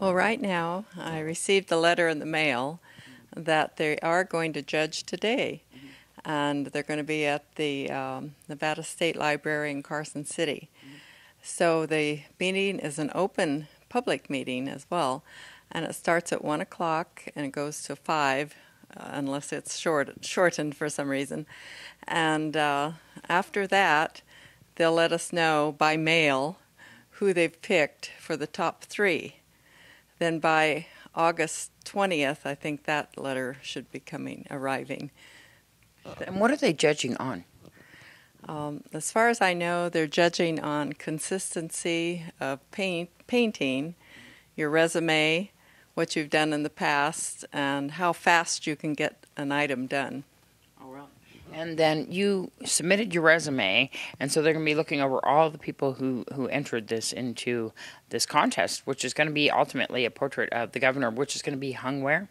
Well, right now, I received a letter in the mail that they are going to judge today. And they're going to be at the um, Nevada State Library in Carson City. So the meeting is an open public meeting as well. And it starts at 1 o'clock and it goes to 5, uh, unless it's short, shortened for some reason. And uh, after that, they'll let us know by mail who they've picked for the top three. Then by August 20th, I think that letter should be coming, arriving. And what are they judging on? Um, as far as I know, they're judging on consistency of paint, painting, your resume, what you've done in the past, and how fast you can get an item done. And then you submitted your resume, and so they're going to be looking over all the people who, who entered this into this contest, which is going to be ultimately a portrait of the governor, which is going to be hung where?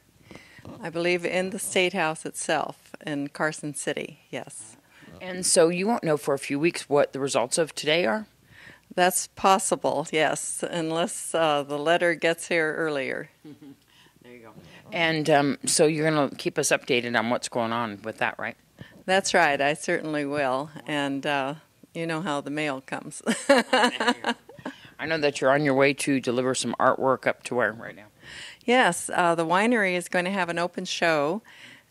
I believe in the State House itself in Carson City, yes. And so you won't know for a few weeks what the results of today are? That's possible, yes, unless uh, the letter gets here earlier. There you go. And um, so you're going to keep us updated on what's going on with that, right? That's right, I certainly will. And uh, you know how the mail comes. I know that you're on your way to deliver some artwork up to where right now? yes, uh, the winery is going to have an open show,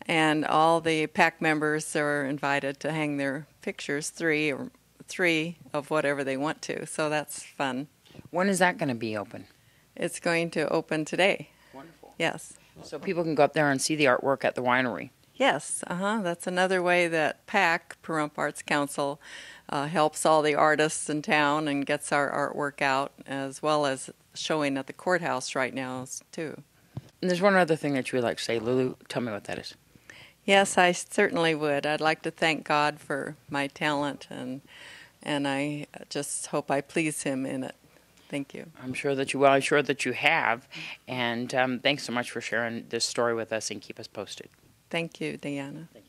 and all the PAC members are invited to hang their pictures, three or three of whatever they want to. So that's fun. When is that going to be open? It's going to open today. Wonderful. Yes. So people can go up there and see the artwork at the winery. Yes, uh-huh. That's another way that PAC, Pahrump Arts Council, uh, helps all the artists in town and gets our artwork out, as well as showing at the courthouse right now too. And there's one other thing that you would like to say, Lulu. Tell me what that is. Yes, I certainly would. I'd like to thank God for my talent, and and I just hope I please Him in it. Thank you. I'm sure that you will. I'm sure that you have. And um, thanks so much for sharing this story with us and keep us posted. Thank you, Deanna. Thank you.